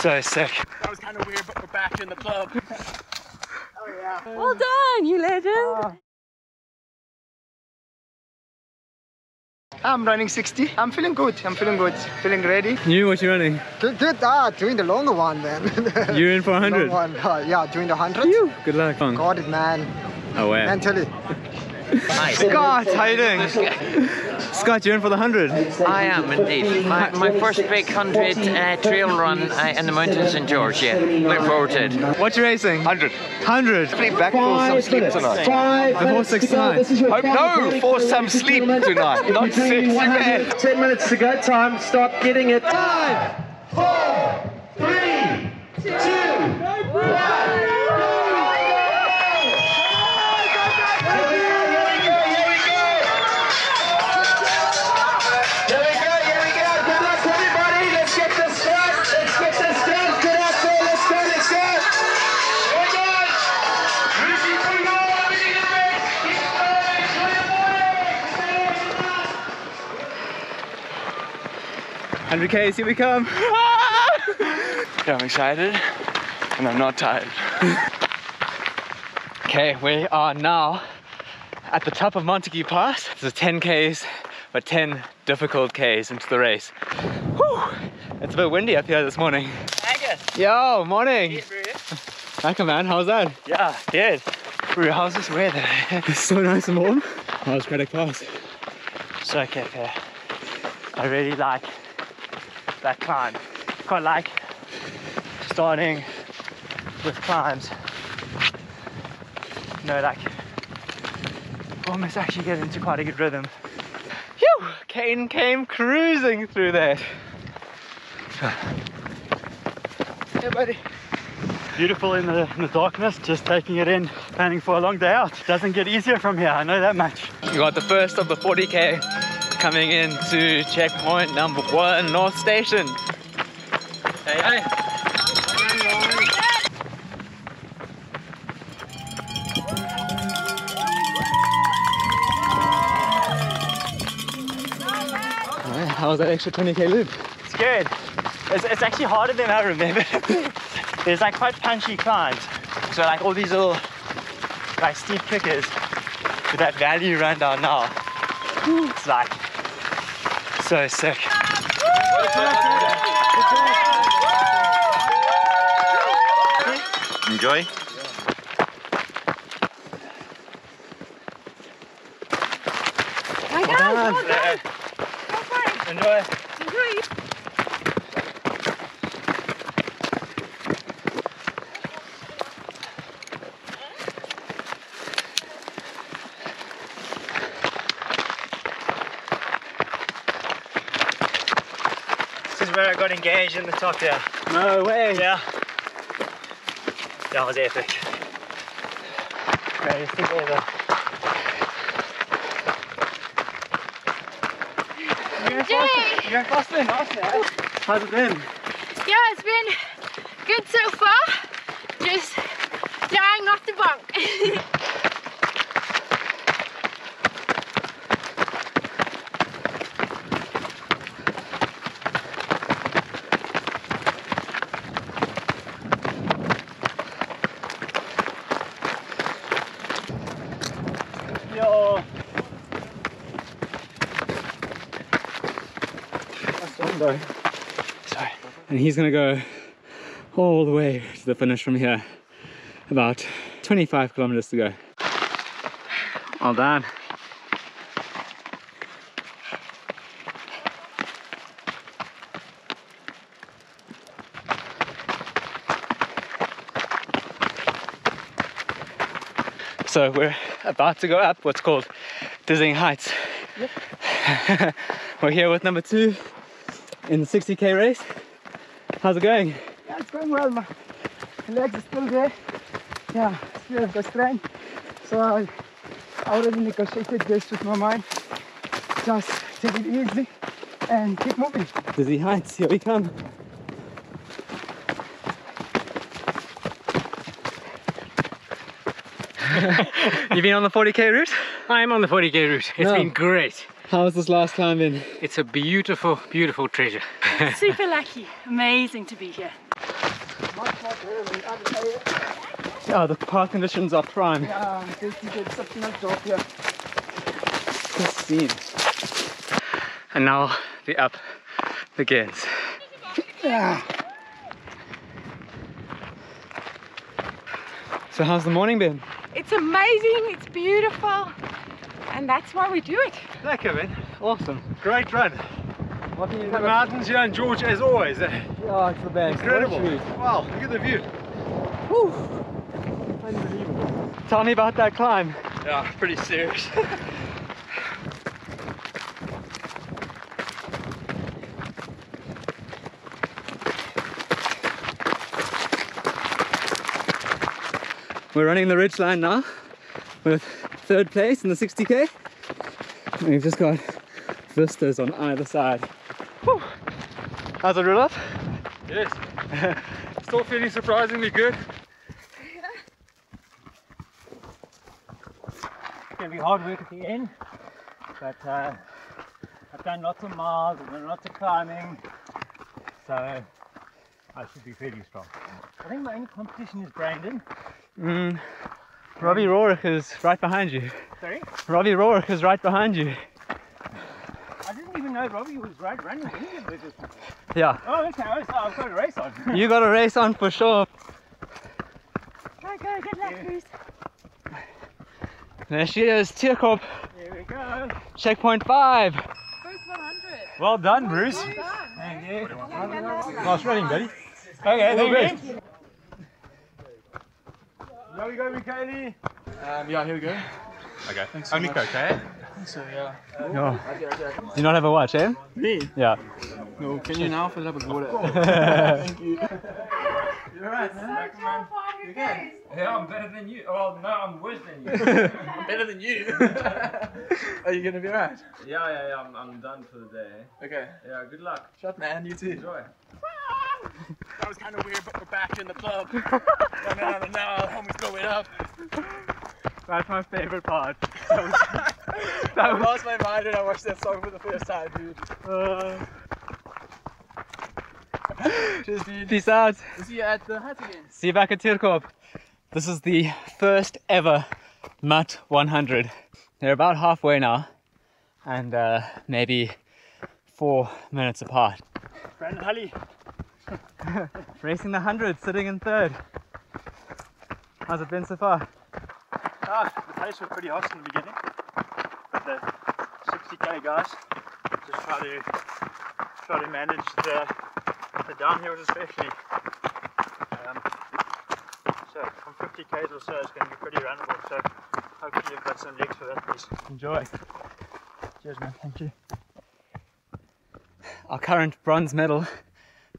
So sick. That was kind of weird, but we're back in the club. Oh yeah. Well done, you legend. I'm running 60. I'm feeling good. I'm feeling good. Feeling ready. You, what you running? Good, good. Ah, doing the longer one, man. You're in for Long 100? one. Uh, yeah, doing the 100. You. Good luck. Got it, man. Oh, wow. Mentally. Scott, how you doing? Scott, you're in for the 100? I am indeed. My, my first big hundred uh, trail run uh, in the mountains in Georgia. Look forward to it. What you racing? 100. 100? Hopefully back for some sleep tonight. Before 69. Hope no, for some sleep tonight. Not six. You bet. 10 minutes to go. Time. Stop getting it. Five, four, three, two, one. 100Ks, here we come. yeah, I'm excited and I'm not tired. okay, we are now at the top of Montague Pass. It's 10 Ks, but 10 difficult Ks into the race. Whew, it's a bit windy up here this morning. Angus. Yo, morning. Hey, Naka man, how's that? Yeah, good. Bro, how's this weather? it's so nice and warm. Oh, it's quite a class. So okay, okay. I really like that climb. Quite like starting with climbs. No, like almost actually get into quite a good rhythm. Phew! Kane came cruising through that. Yeah, buddy. Beautiful in the, in the darkness, just taking it in, planning for a long day out. Doesn't get easier from here, I know that much. You got the first of the 40k coming into checkpoint number one, North Station. Hey, hey. How was that extra 20k loop? It's good. It's, it's actually harder than I remember. There's like quite punchy climbs. So like all these little like steep kickers with that valley run down now. It's like so sick. Enjoy. My God, well done. Go. Enjoy. Enjoy it. This is where I got engaged in the top there. No way. Yeah. That was epic. Greatest together. Jay! You're faster than us now. How's it been? Yeah, it's been good so far. Just trying not to bunk. Yo. And he's gonna go all the way to the finish from here. About 25 kilometers to go. Well done. So we're about to go up what's called Dizzying Heights. yep. we're here with number two in the 60k race. How's it going? Yeah, it's going well. My legs are still there. Yeah, still have the strength. So I already negotiated this with my mind. Just take it easy and keep moving. Dizzy Heights, here we come. you been on the 40k route? I'm on the 40k route. It's No. been great. How was this last climb been? It's a beautiful, beautiful treasure. Super lucky. Amazing to be here. much more early. I, Yeah, the park conditions are prime. I, uh, this is a exceptional job here. Pristine. And now the up begins. Yeah. So how's the morning been? It's amazing, it's beautiful, and that's why we do it. Lekker man. Awesome. Great run. What can you The mountains here in Georgia as always. eh? Oh, it's the best. Incredible. Wow, look at the view. Tell me about that climb. Yeah, pretty serious. We're running the ridge line now with third place in the 60k. And we've just got vistas on either side. Whew. How's it, Rudolph? Yes. Still feeling surprisingly good. It's going to be hard work at the end, but uh, I've done lots of miles and done lots of climbing, so I should be fairly strong. I think my only competition is Brandon. Mm. Robbie Rorick is right behind you. Sorry? Robbie Rorick is right behind you. I didn't even know Robbie was right running any of this. Yeah, Oh, okay. I was- I've got a race on. you got a race on for sure. Go, go, good luck, Bruce. There she is, Tierkop, Here we go. checkpoint five. First 100. Well done, Bruce. Well done. Thank you. Nice running, buddy. Okay, thank you. There we go, Michaeli. Um, yeah, here we go. Okay. Thanks so Only much. Coke, eh? So yeah. Oh. Do you not have a watch, eh? Me? Yeah. No, can you now fill it up with water? Thank you. You're right, man. Yeah, I'm better than you. Oh, no, I'm worse than you. I'm better than you. Are you gonna be alright? Yeah, yeah, yeah. I'm, I'm done for the day. Okay. Yeah, good luck. Shut man, you too. Enjoy. That was kind of weird, but we're back in the club. no, no, no, no, no, homies it up. That's my favorite part. I lost my mind when I watched that song for the first time, dude. Uh, Cheers, dude. peace out. We'll see you at the hut again. See you back at Tierkop. This is the first ever MUT 100. They're about halfway now and uh, maybe four minutes apart. Brandon Hully. Racing the 100, sitting in third. How's it been so far? Ah, the pace was pretty hot in the beginning. But the 60k guys just try to try to manage the the downhills especially. Um, so from 50 k's or so it's going to be pretty runnable. So hopefully you've got some legs for that piece. Enjoy. Cheers, man. Thank you. Our current bronze medal,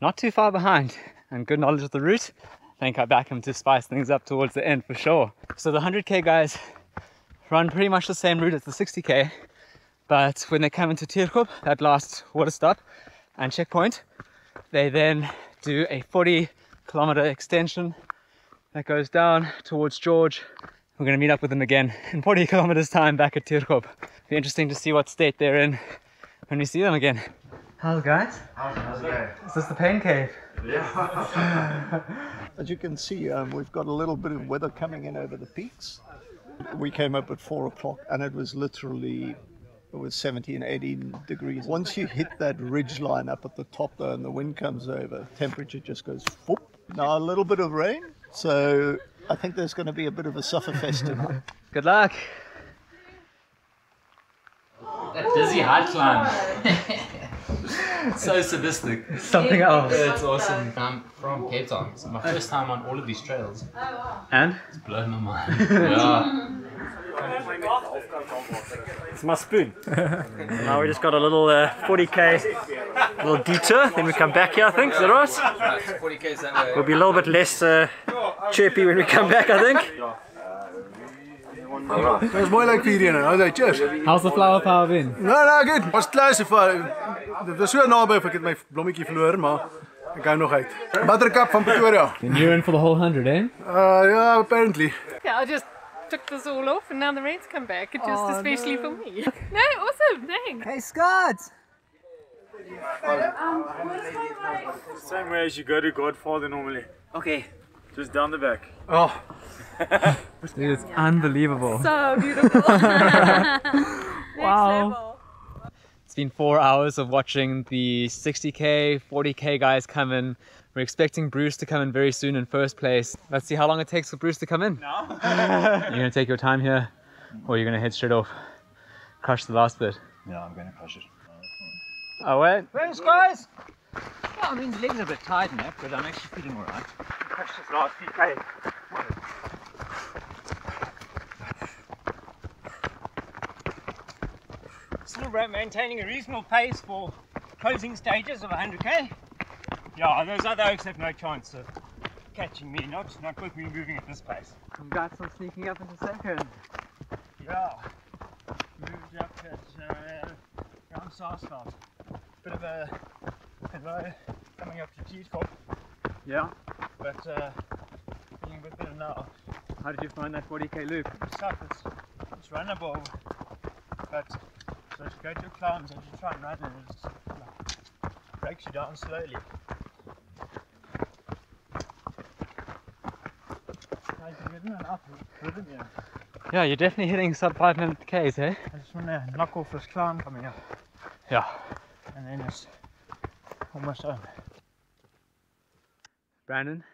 not too far behind, and good knowledge of the route. I think I back him to spice things up towards the end for sure. So the 100k guys run pretty much the same route as the 60k, but when they come into Tierkop, that last water stop and checkpoint, they then do a 40 kilometer extension that goes down towards George. We're going to meet up with them again in 40 kilometers time back at Tierkop. Be interesting to see what state they're in when we see them again. How's it guys? How's it going? Is this the pain cave? Yeah. As you can see, um, we've got a little bit of weather coming in over the peaks. We came up at four o'clock and it was literally it was 17, 18 degrees. Once you hit that ridge line up at the top though and the wind comes over, temperature just goes whoop. Now a little bit of rain, so I think there's going to be a bit of a sufferfest tonight. Good luck. That dizzy height climb. so sadistic. Something else. It's awesome. I'm from Cape Town. It's my first time on all of these trails. And? It's blowing my mind. yeah. It's my spoon. now we just got a little uh, 40k little detour, then we come back here I think, is that right? We'll be a little bit less uh, chirpy when we come back I think. Dit was mooi leuk vir hierdie een. Okay, cheers. How's the flower power been? No, no, good. Was close so far. Dit was so naby of ek het my blommetjie verloor, maar ek hou nog uit. Buttercup van Pretoria. Then you're in for the whole hundred, eh? Uh yeah, apparently. Yeah, I just took this all off and now the rain's come back, just Oh, especially no. for me. No, awesome, thanks. Hey, Scott! Same way as you go to Godfather normally. Okay. Just down the back. Oh. Dude, it's unbelievable. So beautiful. wow. It's been four hours of watching the 60k, 40k guys come in. We're expecting Bruce to come in very soon in first place. Let's see how long it takes for Bruce to come in. No. you're gonna take your time here, or you're gonna head straight off, crush the last bit. Yeah, I'm going to crush it. Oh wait. Thanks, guys. Yeah, I mean, the legs are a bit tight now, but I'm actually feeling alright. Crush this last feet. Hey. Ra- maintaining a reasonable pace for closing stages of 100k. Yeah, those other oaks have no chance of catching me, not, not with me moving at this pace. Congrats on sneaking up in into second. Yeah. Moved up at uh, around Saasveld. Bit of a hello coming up to Cheesecop, Yeah. but uh, feeling a bit better now. How did you find that 40k loop? It's tough, it's, it's runnable, but so as you go to climbs and you try and run it, it just like, breaks you down slowly. Now you can get in and up rhythm, yeah. You're definitely hitting sub 5 minute Ks, eh? I just want to knock off this climb coming up, Yeah. and then it's almost over. Brandon,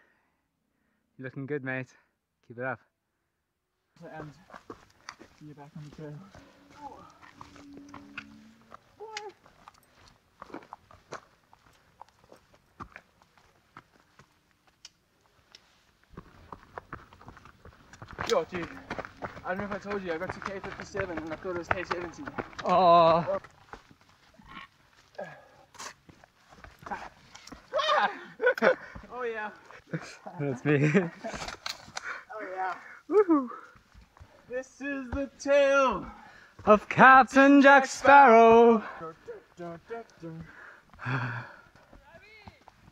you're looking good, mate. Keep it up. And you're back on the trail. Yo, dude. I don't know if I told you, I got to K57 and I thought it was K70. Oh. oh yeah. That's me. Oh yeah. Woohoo. This is the tale. Of Captain Jack Sparrow.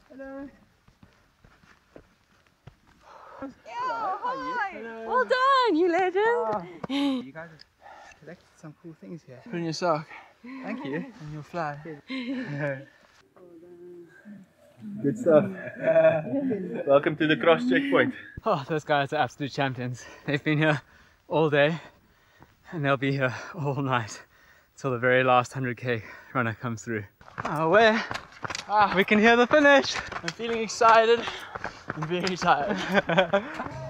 Hello. Well done, you legend. Ah. You guys have collected some cool things here. Put in your sock. Thank you. And you'll fly. Good stuff. Welcome to the cross checkpoint. Oh, those guys are absolute champions. They've been here all day and they'll be here all night till the very last 100k runner comes through. Oh, where? Ah, We can hear the finish. I'm feeling excited. I'm very tired.